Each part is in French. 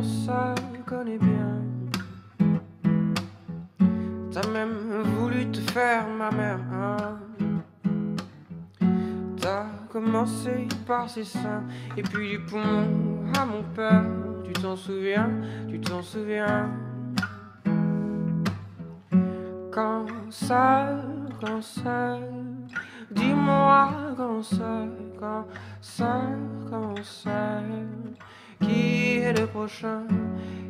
on se connaît bien. T'as même voulu te faire ma mère. Hein. T'as commencé par ses seins et puis du poumons à mon père. Tu t'en souviens, tu t'en souviens. Quand ça, quand ça, dis-moi quand ça, quand ça, quand ça est le prochain,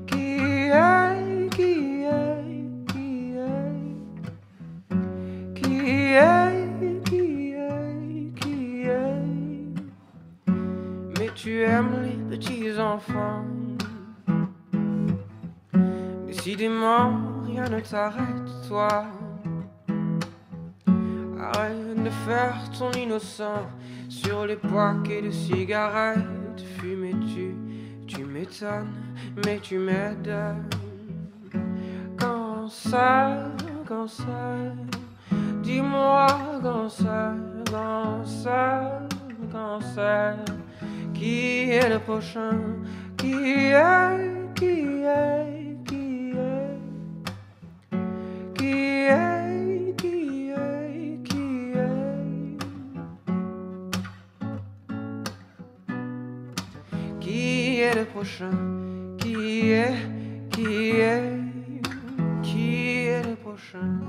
qui est, qui est, qui est, qui est, qui est, qui est, mais tu aimes les petits enfants. Décidément, rien ne t'arrête, toi. Arrête de faire ton innocent sur les paquets de cigarettes. Fumais-tu, tu m'étonnes, mais tu m'aides. Quand ça, dis-moi quand ça, quand qui est le prochain, qui est, est le prochain, qui est, qui est, qui est le prochain.